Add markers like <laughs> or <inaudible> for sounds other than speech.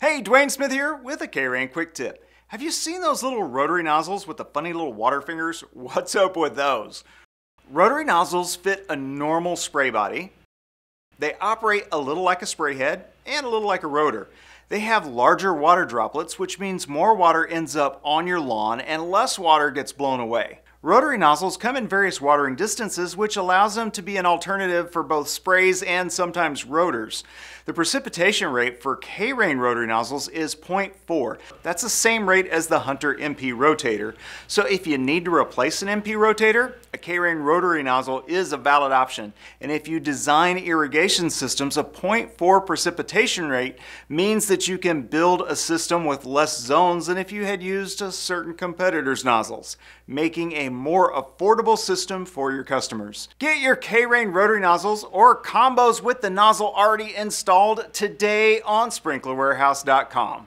Hey, Dwayne Smith here with a K-Rain quick tip. Have you seen those little rotary nozzles with the funny little water fingers? <laughs> What's up with those? Rotary nozzles fit a normal spray body. They operate a little like a spray head and a little like a rotor. They have larger water droplets, which means more water ends up on your lawn and less water gets blown away. Rotary nozzles come in various watering distances, which allows them to be an alternative for both sprays and sometimes rotors. The precipitation rate for K-Rain rotary nozzles is 0.4. That's the same rate as the Hunter MP rotator. So if you need to replace an MP rotator, a K-Rain rotary nozzle is a valid option. And if you design irrigation systems, a 0.4 precipitation rate means that you can build a system with less zones than if you had used a certain competitor's nozzles, making a more affordable system for your customers. Get your K-Rain rotary nozzles or combos with the nozzle already installed today on sprinklerwarehouse.com.